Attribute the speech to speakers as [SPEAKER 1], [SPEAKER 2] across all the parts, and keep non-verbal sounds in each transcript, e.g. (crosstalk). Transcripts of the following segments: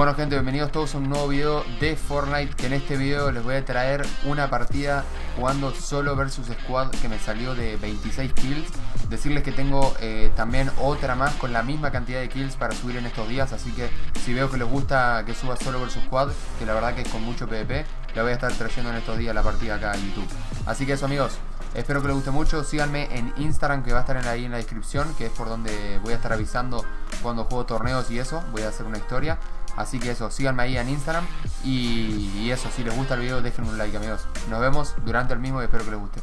[SPEAKER 1] Bueno gente, bienvenidos todos a un nuevo video de Fortnite Que en este video les voy a traer una partida jugando solo versus squad que me salió de 26 kills. Decirles que tengo eh, también otra más con la misma cantidad de kills para subir en estos días Así que si veo que les gusta que suba solo versus squad, que la verdad que es con mucho PvP La voy a estar trayendo en estos días la partida acá en YouTube. Así que eso amigos, Espero que les guste mucho. Síganme en Instagram que va a estar ahí en la descripción, que es por donde voy a estar avisando cuando juego torneos y eso. Voy a hacer una historia. Así que eso, síganme ahí en Instagram. Y, eso, si les gusta el video, dejen un like, amigos. Nos vemos durante el mismo y espero que les guste.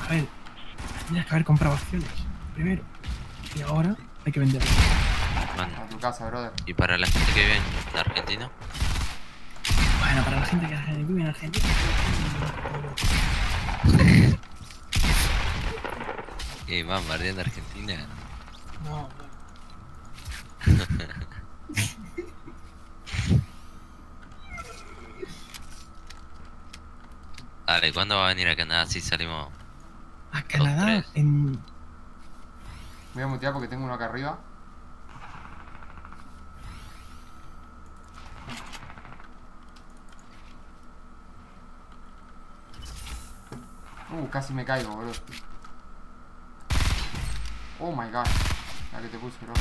[SPEAKER 2] A ver, tendrías que haber comprado acciones primero. Y ahora hay que vender.
[SPEAKER 1] A tu casa, brother.
[SPEAKER 3] ¿Y para la gente que vive en Argentina?
[SPEAKER 2] Bueno, para la gente que vive en Argentina.
[SPEAKER 3] ¿Qué va en Argentina?
[SPEAKER 2] No, (laughs)
[SPEAKER 3] Vale, ¿cuándo va a venir a Canadá si salimos?
[SPEAKER 2] A Canadá en.
[SPEAKER 1] Voy a mutear porque tengo uno acá arriba. Uh, casi me caigo, bro. Oh my god. La que te puse, bro.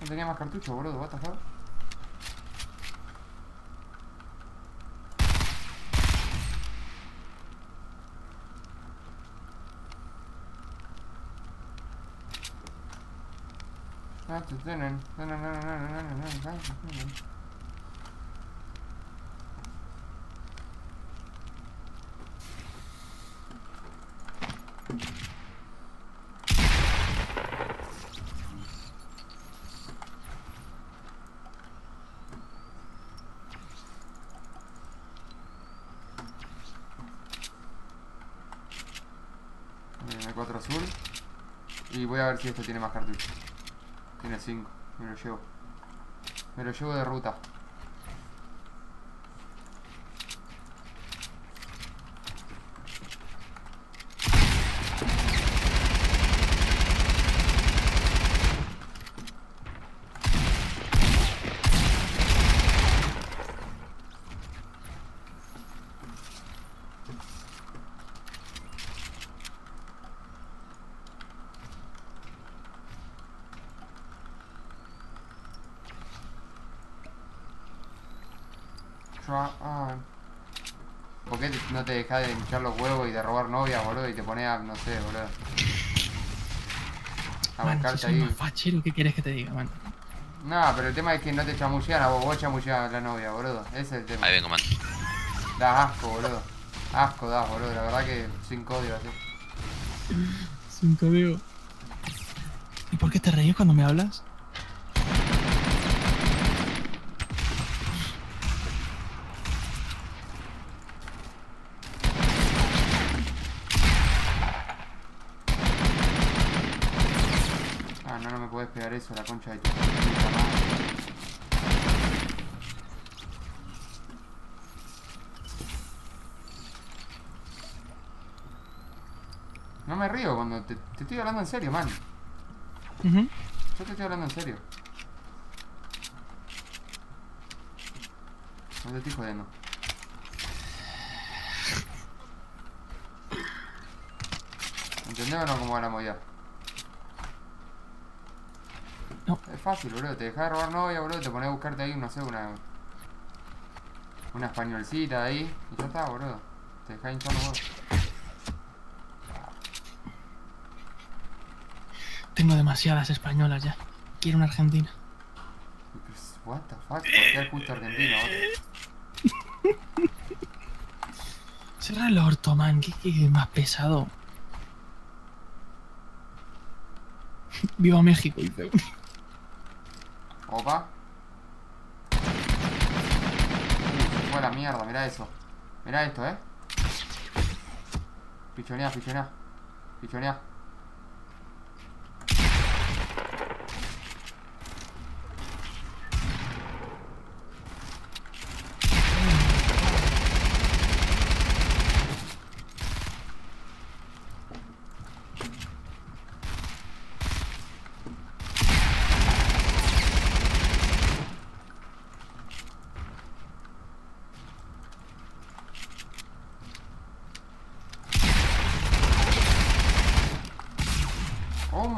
[SPEAKER 1] No tenía más cartucho, boludo, what the fuck. Tiene 4 azul. Y voy a ver si este tiene más cartuchos. Tiene 5. Me lo llevo. Me lo llevo de ruta. ¿Por qué no te dejas de hinchar los huevos y de robar novias, boludo? Y te pones a, no sé, boludo.
[SPEAKER 2] A man, buscarte ahí. Más fachero, ¿qué quieres que te diga, man?
[SPEAKER 1] No, pero el tema es que no te chamullean a vos, vos chamullean a la novia, boludo. Ese es el tema.
[SPEAKER 3] Ahí vengo, man.
[SPEAKER 1] Das asco, boludo. Asco das, boludo. La verdad que sin código así.
[SPEAKER 2] Sin código. ¿Y por qué te reís cuando me hablas?
[SPEAKER 1] Puedes pegar eso, la concha de tu No me río cuando te, te, estoy hablando en serio, man. Yo te estoy hablando en serio. No te estoy jodiendo. ¿Entendés o no cómo la movida?
[SPEAKER 2] No.
[SPEAKER 1] Es fácil, boludo. Te dejas de robar novia, boludo. Te pones a buscarte ahí, no sé, una. Una españolcita ahí. Y ya está, boludo. Te dejas hinchando vos.
[SPEAKER 2] Tengo demasiadas españolas ya. Quiero una argentina.
[SPEAKER 1] What the fuck? ¿Por qué el justo argentino? boludo? (laughs)
[SPEAKER 2] Será el orto, man. ¿Qué, qué más pesado? (laughs) Viva México, dice.
[SPEAKER 1] Opa. Uh, se fue a la mierda, mirá eso. Mirá esto, eh. Pichonea, pichonea. Pichonea.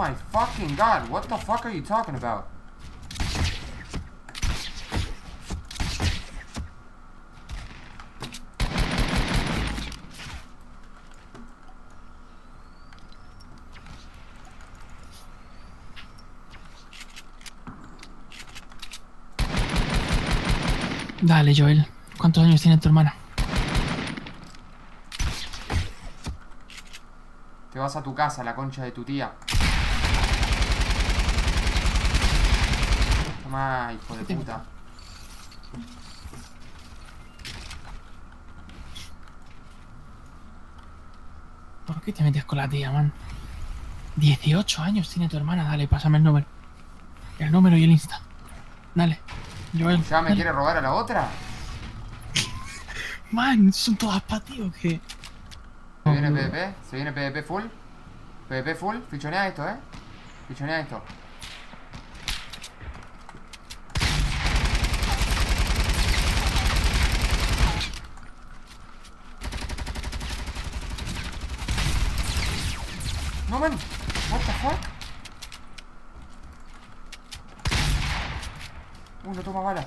[SPEAKER 1] My fucking god, what the fuck are you talking about?
[SPEAKER 2] Dale, Joel. ¿Cuántos años tiene tu hermana?
[SPEAKER 1] Te vas a tu casa, la concha de tu tía. Toma, hijo de puta.
[SPEAKER 2] ¿Por qué te metes con la tía, man? 18 años tiene tu hermana. Dale, pásame el número. El número y el Insta. Dale. Joel.
[SPEAKER 1] ¿Ya me quiere robar a la otra? (laughs)
[SPEAKER 2] Man, son todas para ti o qué?
[SPEAKER 1] ¿Se viene PvP? ¿Se viene PvP full? ¿PvP full? Fichonea esto, eh. Fichonea esto. No man, what the fuck? No toma bala.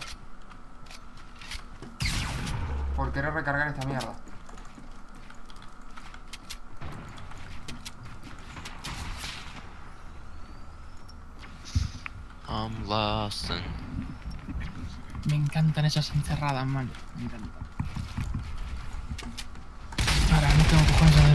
[SPEAKER 1] Por querer recargar esta mierda.
[SPEAKER 3] I'm lost and...
[SPEAKER 2] Me encantan esas encerradas, man. Me encantan. Ahora, no tengo cojones a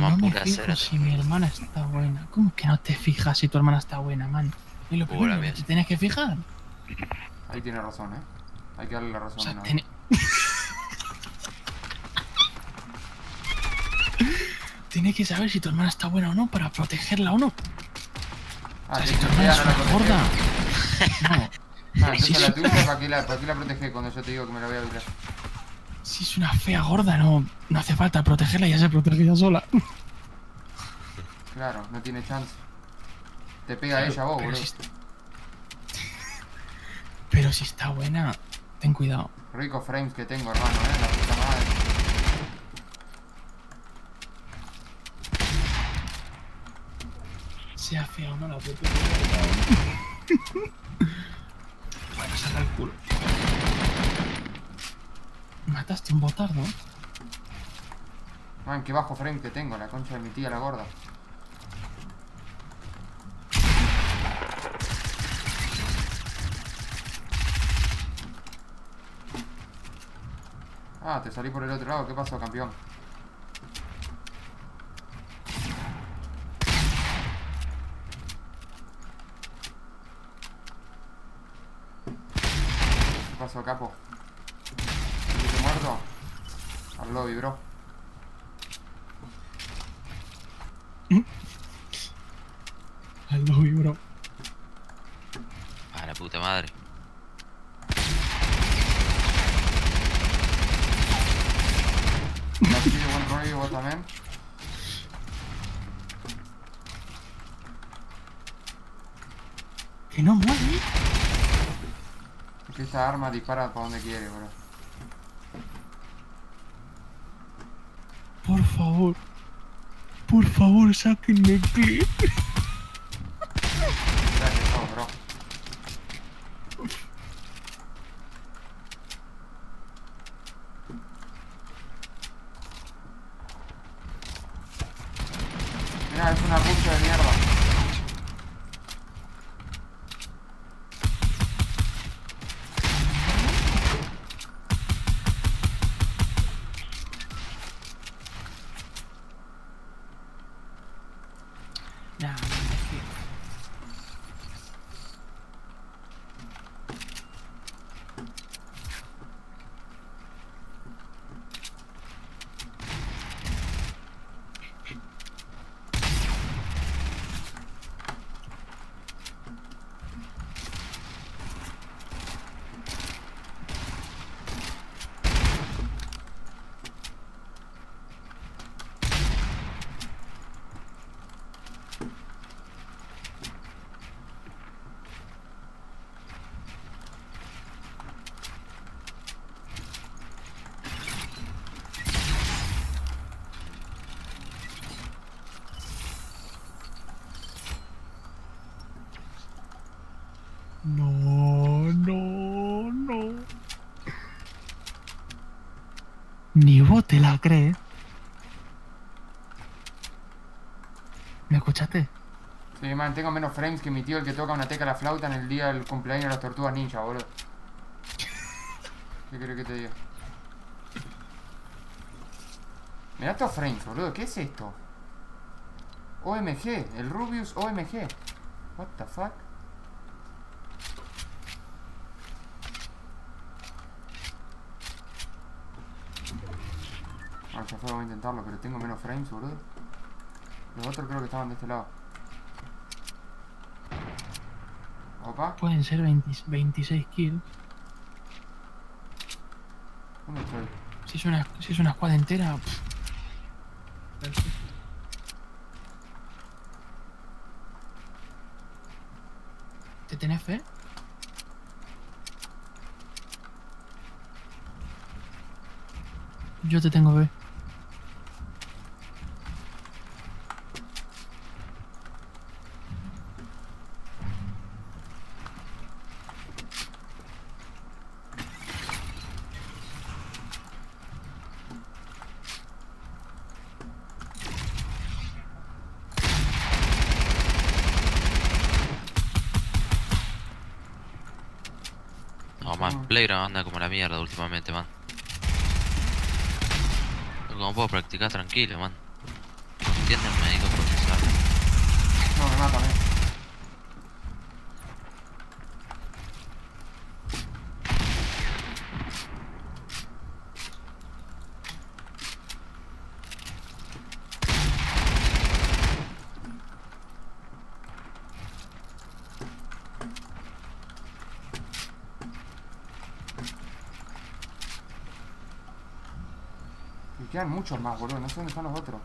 [SPEAKER 2] no me
[SPEAKER 3] pura
[SPEAKER 2] fijo si mi hermana está buena. ¿Cómo que no te fijas si tu hermana está buena, man? Y lo
[SPEAKER 3] Pura
[SPEAKER 2] que te tienes que fijar.
[SPEAKER 1] Ahí tiene razón, eh. Hay que darle la razón.
[SPEAKER 2] O sea,
[SPEAKER 1] ¿no?
[SPEAKER 2] tiene... (laughs) Tiene que saber si tu hermana está buena o no para protegerla o no.
[SPEAKER 1] Ah,
[SPEAKER 2] o sea, si tu hermana es una
[SPEAKER 1] protege.
[SPEAKER 2] gorda. (laughs) No. (laughs)
[SPEAKER 1] Ah, la tuya, ¿para qué la, para qué la proteges cuando yo te digo que me la voy a vibrar?
[SPEAKER 2] Si es una fea gorda, no, no hace falta protegerla, ya se protege ella sola.
[SPEAKER 1] Claro, no tiene chance. Te pega ella vos,
[SPEAKER 2] pero,
[SPEAKER 1] boludo.
[SPEAKER 2] si, pero si está buena, ten cuidado.
[SPEAKER 1] Rico frames que tengo, hermano, eh. La puta madre.
[SPEAKER 2] Sea fea o no la protege. (laughs) bueno, saca el culo. Mataste un botardo.
[SPEAKER 1] Man, qué bajo frame que tengo, la concha de mi tía, la gorda. Ah, te salí por el otro lado. ¿Qué pasó, campeón? ¿Qué pasó, capo? Al lobby, bro.
[SPEAKER 2] Al lobby, bro.
[SPEAKER 3] A la puta madre.
[SPEAKER 1] No sé, buen rollo vos también.
[SPEAKER 2] Que no muere.
[SPEAKER 1] Es que esta arma dispara para donde quiere, bro.
[SPEAKER 2] Por favor. Por favor, sáquenme clip.
[SPEAKER 1] Gracias, chao, bro. Mira, es una pucha de mierda.
[SPEAKER 2] Nah, es que- No, no, no. Ni vos te la crees. ¿Me escuchaste?
[SPEAKER 1] Sí, man, tengo menos frames que mi tío el que toca una teca a la flauta en el día del cumpleaños de las tortugas ninja, boludo. ¿Qué querés que te diga? Mirá estos frames, boludo. ¿Qué es esto? OMG, el Rubius OMG. What the fuck? Fue, voy a intentarlo, pero tengo menos frames, boludo. Los otros creo que estaban de este lado. Opa,
[SPEAKER 2] Pueden ser 20 26 kills.
[SPEAKER 1] ¿dónde estoy?
[SPEAKER 2] Si es una, si es una squad entera. pff. Perfecto. ¿Te tenés fe? Yo te tengo fe.
[SPEAKER 3] No, anda como la mierda últimamente, man. Como puedo practicar tranquilo, man. ¿Entienden? Me digo procesar.
[SPEAKER 1] No, me matan, eh. Y quedan muchos más, boludo. No sé dónde están los otros.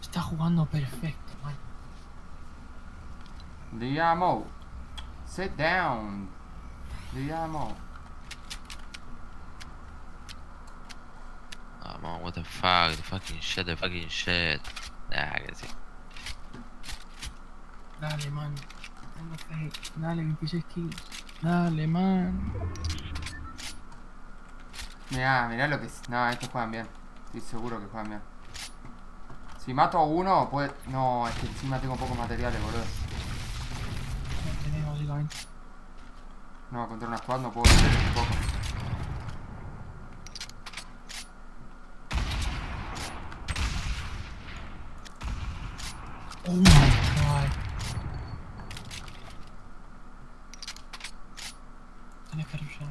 [SPEAKER 2] Está jugando perfecto, man.
[SPEAKER 1] Diamo. Sit down. Diamo.
[SPEAKER 3] Ah, man, what the fuck, the fucking shit, the fucking shit. Ah, que sí.
[SPEAKER 2] Dale, man. Tengo fe. Dale, 26 kills. Dale, man.
[SPEAKER 1] Mirá, mirá lo que es. No, estos juegan bien. Estoy seguro que juegan bien. Si mato a uno, puede. No, es que encima tengo pocos materiales, boludo.
[SPEAKER 2] No tenemos, básicamente.
[SPEAKER 1] No, contra una squad no puedo hacer poco.
[SPEAKER 2] Oh my god. Tenés que rushar.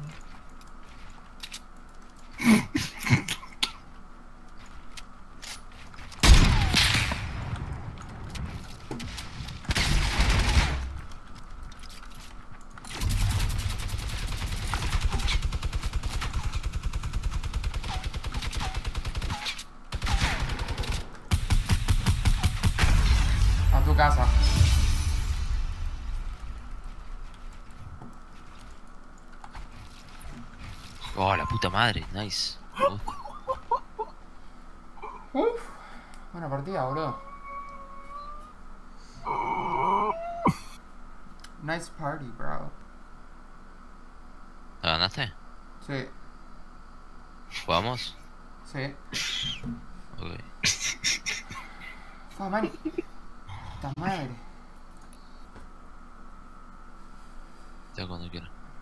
[SPEAKER 3] Oh, la puta madre, nice. Uh,
[SPEAKER 1] Buena partida, boludo. Nice party, bro.
[SPEAKER 3] ¿La ganaste?
[SPEAKER 1] Sí,
[SPEAKER 3] ¿Jugamos?
[SPEAKER 1] sí.
[SPEAKER 3] Ok.
[SPEAKER 1] Fua, man. Puta madre.
[SPEAKER 3] Ya cuando quiera.